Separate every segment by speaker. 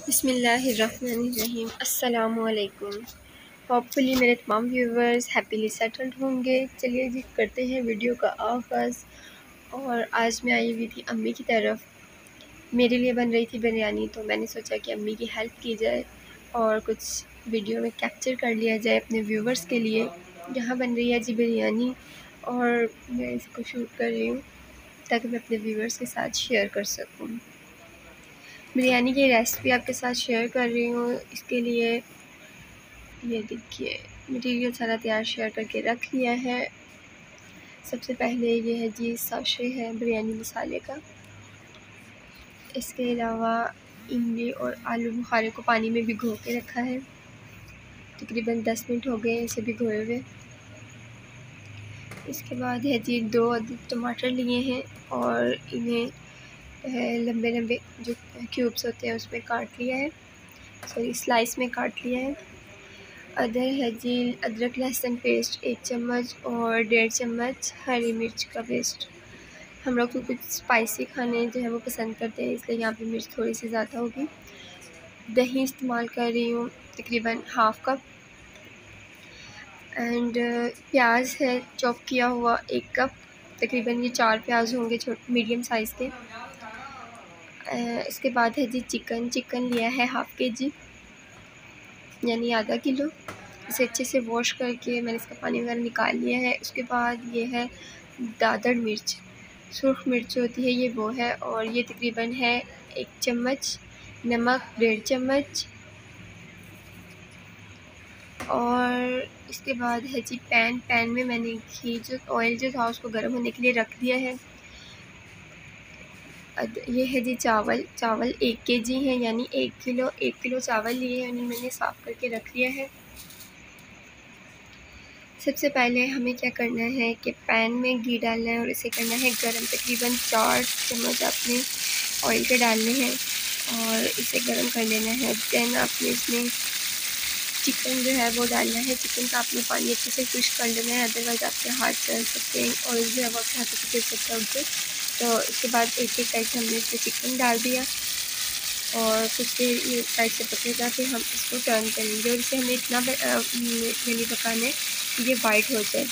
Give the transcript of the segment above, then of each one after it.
Speaker 1: बसमीम अल्लाम होपफुली मेरे तमाम व्यूवर्स हैप्पीली सेटल्ड होंगे। चलिए जी, करते हैं वीडियो का आगाज़। और आज मैं आई हुई थी अम्मी की तरफ़। मेरे लिए बन रही थी बिरयानी तो मैंने सोचा कि अम्मी की हेल्प की जाए और कुछ वीडियो में कैप्चर कर लिया जाए अपने व्यूवर्स के लिए। यहाँ बन रही है जी बिरयानी और मैं इसको शूट कर रही हूँ, ताकि मैं अपने व्यूवर्स के साथ शेयर कर सकूँ। बिरयानी की रेसिपी आपके साथ शेयर कर रही हूँ। इसके लिए ये देखिए मटेरियल सारा तैयार शेयर करके रख लिया है। सबसे पहले ये है जी साशे है बिरयानी मसाले का। इसके अलावा इमली और आलू बुखारे को पानी में भिगो के रखा है। तकरीबन दस मिनट हो गए इसे भिगोए हुए। इसके बाद है जी दो टमाटर लिए हैं और इन्हें लंबे लंबे जो क्यूब्स होते हैं उसमें काट लिया है। सॉरी स्लाइस में काट लिया है। अदर है जी अदरक, लहसुन पेस्ट एक चम्मच और डेढ़ चम्मच हरी मिर्च का पेस्ट हम लोग तो कुछ स्पाइसी खाने जो है वो पसंद करते हैं, इसलिए यहाँ पे मिर्च थोड़ी सी ज़्यादा होगी। दही इस्तेमाल कर रही हूँ तकरीबन हाफ़ कप एंड प्याज है चॉप किया हुआ एक कप तकरीबन ये चार प्याज होंगे छोटे मीडियम साइज़ के। इसके बाद है जी चिकन। चिकन लिया है हाफ़ के जी यानी आधा किलो। इसे अच्छे से वॉश करके मैंने इसका पानी वगैरह निकाल लिया है। उसके बाद ये है दादड़ मिर्च। सुरख मिर्च होती है, ये वो है और ये तकरीबन है एक चम्मच। नमक डेढ़ चम्मच। और इसके बाद है जी पैन। पैन में मैंने घी जो, ऑयल जो था उसको गर्म होने के लिए रख दिया है। ये है जी चावल चावल एक के जी है, यानी एक किलो एक किलो चावल लिए हैं उन्हें मैंने साफ़ करके रख लिया है। सबसे पहले हमें क्या करना है कि पैन में घी डालना है और इसे करना है गरम, तकरीबन चार चम्मच आपने ऑयल के डालने हैं और इसे गरम कर लेना है। दैन आपने इसमें चिकन जो है वो डालना है। चिकन का आपने पानी अच्छे से खुश कर लेना है अदरवाइज़ आपके हाथ चल सकते हैं ऑयल जो है वो आपके हाथों से गिर सकता है तो इसके बाद एक एक साइड से हमने इसमें चिकन डाल दिया और कुछ देर साइड से पकेगा फिर हम इसको टर्न करेंगे और इसे हमें इतना यानी पकाना है कि ये वाइट हो जाए।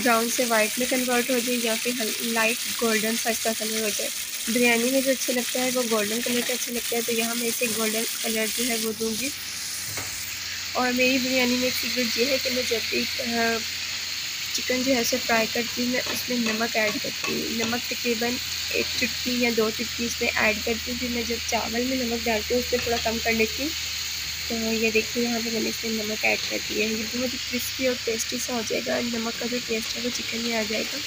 Speaker 1: ब्राउन से वाइट में कन्वर्ट हो जाए या फिर लाइट गोल्डन सा इसका कलर हो जाए। बिरयानी में जो अच्छा लगता है वो गोल्डन कलर का अच्छा लगता है तो यहाँ मैं इसे गोल्डन कलर जो है वो दूँगी। और मेरी बिरयानी में सीक्रेट ये है कि मैं जब भी चिकन जो है उसे फ्राई करती हूँ मैं उसमें नमक ऐड करती हूँ। नमक तकरीबन एक चुटकी या दो चुटकी इसमें ऐड करती हूँ फिर मैं जब चावल में नमक डालती हूँ उससे थोड़ा कम कर लेती हूँ। तो ये देखिए यहाँ पे मैंने इसमें नमक ऐड कर दिया है। ये बहुत ही क्रिस्पी और टेस्टी सा हो जाएगा नमक का जो टेस्ट है वो चिकन में आ जाएगा।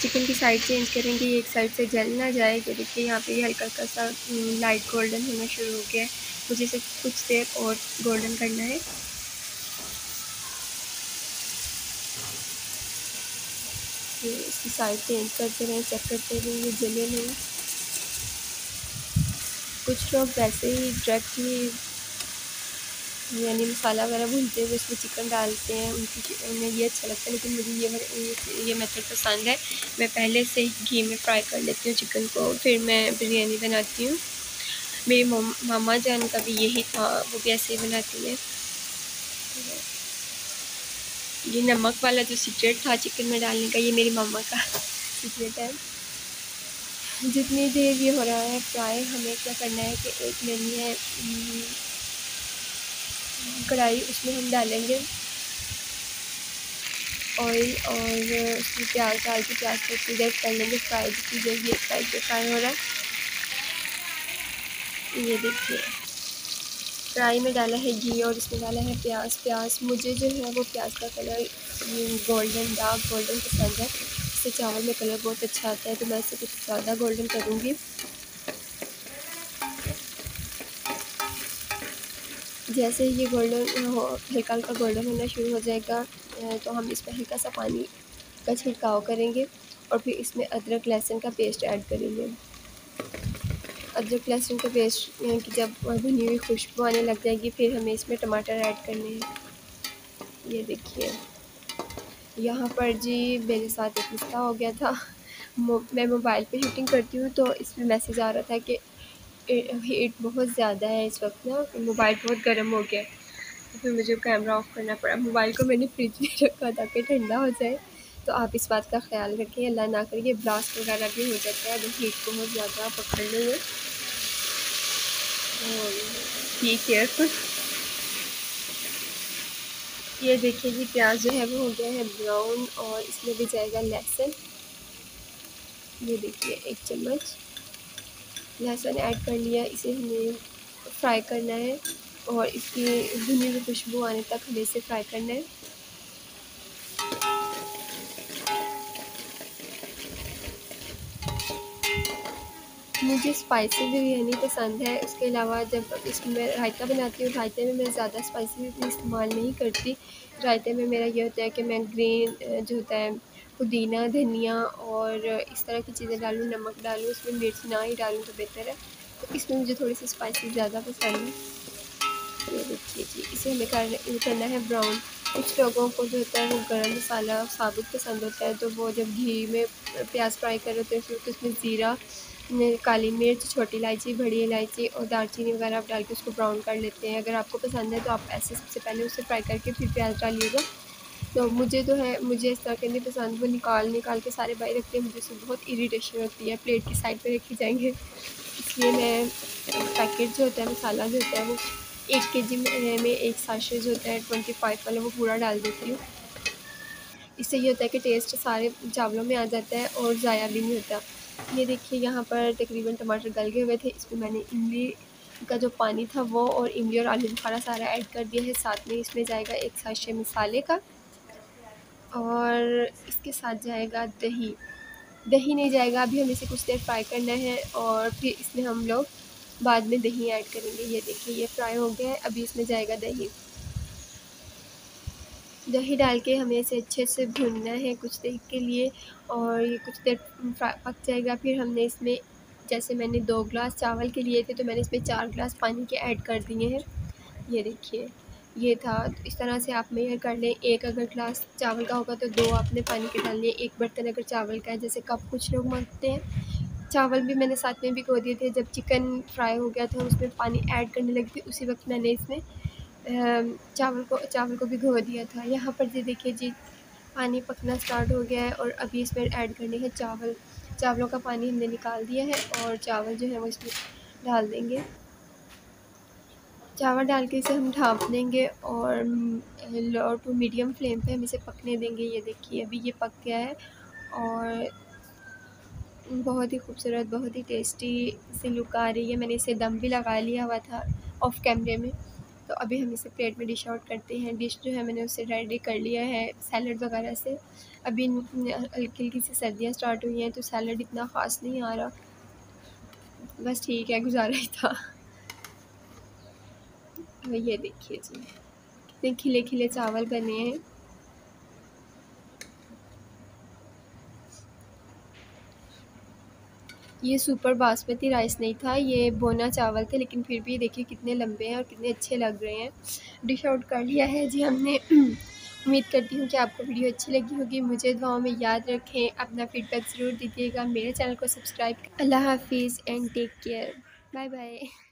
Speaker 1: चिकन की साइड चेंज करेंगे एक साइड से जल ना जाए। तो देखिए यहाँ पे हल्का हल्का सा लाइट हम्म, गोल्डन होना शुरू हो गया है। मुझे इसे कुछ देर और गोल्डन करना है। ये इसकी साइड चेंज करते रहें चेक करते रहें, ये जले नहीं। कुछ लोग वैसे ही डायरेक्ट ही यानी मसाला वगैरह भूनते हुए उसमें चिकन डालते हैं, उनकी उन्हें ये अच्छा लगता है, लेकिन मुझे ये ये मेथड पसंद है। मैं पहले से ही घी में फ्राई कर लेती हूँ चिकन को, फिर मैं बिरयानी बनाती हूँ। मेरी मामा जान का भी यही था, वो भी ऐसे ही बनाती है। ये नमक वाला जो सीक्रेट था चिकन में डालने का ये मेरी मम्मा का सीक्रेट है। जितनी देर ये हो रहा है फ्राई हमें क्या करना है कि एक लेनी है हम्म, कढ़ाई उसमें हम डालेंगे। ऑयल और उसमें प्याज डाल के प्याज को देर कर लेंगे। फ्राई जितनी देर ये फ्राई पे फ्राई हो रहा है। ये देखिए। फ्राई में डाला है घी और इसमें डाला है प्याज। प्याज मुझे जो है वो प्याज का कलर गोल्डन डार्क गोल्डन पसंद है। इससे चावल में कलर बहुत अच्छा आता है तो मैं इसे कुछ ज़्यादा गोल्डन करूँगी। जैसे ये गोल्डन हो, हल्का हल्का गोल्डन होना शुरू हो जाएगा तो हम इसमें हल्का सा पानी का छिड़काव करेंगे और फिर इसमें अदरक लहसुन का पेस्ट ऐड करेंगे। अदरक लहसुन का पेस्ट की जब भुनी हुई खुशबू आने लग जाएगी, फिर हमें इसमें टमाटर ऐड करने हैं। ये देखिए। यहाँ पर जी मेरे साथ एक मिसला हो गया था। मैं मोबाइल पे हीटिंग करती हूँ तो इसमें मैसेज आ रहा था कि हीट बहुत ज़्यादा है इस वक्त ना मोबाइल बहुत गर्म हो गया। तो फिर मुझे कैमरा ऑफ़ करना पड़ा। मोबाइल को मैंने फ्रिज में रखा ताकि ठंडा हो जाए। तो आप इस बात का ख्याल रखें, अल्लाह ना करिए ब्लास्ट वगैरह भी हो जाता है, अगर हीट बहुत ज़्यादा पकड़ लेंगे बी केयरफुल ये देखिए जी, प्याज जो है वो हो गया है ब्राउन और इसमें भी जाएगा लहसुन। ये देखिए, एक चम्मच। लहसुन ऐड कर लिया, इसे हमें फ्राई करना है और इसकी भुनी हुई खुशबू आने तक हमें इसे फ्राई करना है। मुझे स्पाइसी बिरयानी पसंद है। उसके अलावा जब इसमें रायता बनाती हूँ, रायते में मैं ज़्यादा स्पाइसी इस्तेमाल नहीं करती। रायते में मेरा ये होता है कि मैं ग्रीन जो होता है, पुदीना, धनिया और इस तरह की चीज़ें डालूँ, नमक डालूँ, उसमें मिर्च ना ही डालूँ तो बेहतर है। तो इसमें मुझे थोड़ी सी स्पाइसी ज़्यादा पसंद है। देखिए जी, इसे हमें करना करना है ब्राउन कुछ लोगों को जो होता है, वो गर्म मसाला साबुत पसंद होता है तो वो जब घी में प्याज फ्राई कर रहे होते हैं फिर उसमें ज़ीरा काली मिर्च, छोटी इलायची, बड़ी इलायची और दालचीनी वगैरह आप डाल के उसको ब्राउन कर लेते हैं। अगर आपको पसंद है तो आप ऐसे सबसे पहले उसे फ्राई करके फिर प्याज डालिएगा। तो मुझे जो है, मुझे इस तरह के नहीं पसंद। वो निकाल निकाल के सारे बाई रखते हैं। मुझे उससे बहुत इरीटेशन होती है। प्लेट की साइड पर रखी जाएँगे। इसलिए मैं पैकेट जो होता है, मसाला जो होता है, वो एक के जी में एक साशे जो होता है ट्वेंटी फाइव वाला, वो पूरा डाल देती हूँ। इससे ये होता है कि टेस्ट सारे चावलों में आ जाता है और ज़ाया भी नहीं होता। ये देखिए, यहाँ पर तकरीबन टमाटर गल गए हुए थे। इसमें मैंने इमली का जो पानी था वो और इमली और आलू बुखारा सारा ऐड कर दिया है। साथ में इसमें जाएगा एक साशे मसाले का और इसके साथ जाएगा दही। दही नहीं जाएगा, अभी हमें इसे कुछ देर फ्राई करना है और फिर इसमें हम लोग बाद में दही ऐड करेंगे। ये देखिए, ये फ्राई हो गया है। अभी इसमें जाएगा दही। दही डाल के हमें इसे अच्छे से भूनना है कुछ देर के लिए और ये कुछ देर पक जाएगा। फिर हमने इसमें, जैसे मैंने दो ग्लास चावल के लिए थे तो मैंने इसमें चार ग्लास पानी के ऐड कर दिए हैं। ये देखिए, ये था। तो इस तरह से आप मेयर कर लें। एक अगर ग्लास चावल का होगा तो दो आपने पानी के डालने एक बर्तन अगर चावल का है, जैसे कप कुछ लोग मांगते हैं। चावल भी मैंने साथ में भिगो दिए थे। जब चिकन फ्राई हो गया था, उसमें पानी ऐड करने लगी थी, उसी वक्त मैंने इसमें चावल को चावल को भिगो दिया था। यहाँ पर जी देखिए जी, पानी पकना स्टार्ट हो गया है और अभी इसमें ऐड करने हैं चावल। चावलों का पानी हमने निकाल दिया है और चावल जो है वो इसमें डाल देंगे। चावल डाल के इसे हम ढाँप देंगे और लो टू मीडियम फ्लेम पे हम इसे पकने देंगे। ये देखिए अभी ये पक गया है और बहुत ही खूबसूरत, बहुत ही टेस्टी सी लुक आ रही है। मैंने इसे दम भी लगा लिया हुआ था ऑफ़ कैमरे में। तो अभी हम इसे प्लेट में डिश आउट करते हैं। डिश जो है मैंने उसे रेडी कर लिया है सैलड वगैरह से। अभी हल्की हल्की सी सर्दियाँ स्टार्ट हुई हैं तो सैलड इतना ख़ास नहीं आ रहा। बस ठीक है, गुजारा ही था। ये देखिए जी। कितने खिले खिले चावल बने हैं। ये सुपर बासमती राइस नहीं था, ये बोना चावल थे, लेकिन फिर भी देखिए कितने लंबे हैं और कितने अच्छे लग रहे हैं। डिश आउट कर लिया है जी हमने। उम्मीद करती हूँ कि आपको वीडियो अच्छी लगी होगी। मुझे दुआओं में याद रखें, अपना फीडबैक ज़रूर दीजिएगा। मेरे चैनल को सब्सक्राइब अल्लाह हाफिज़ and take care bye bye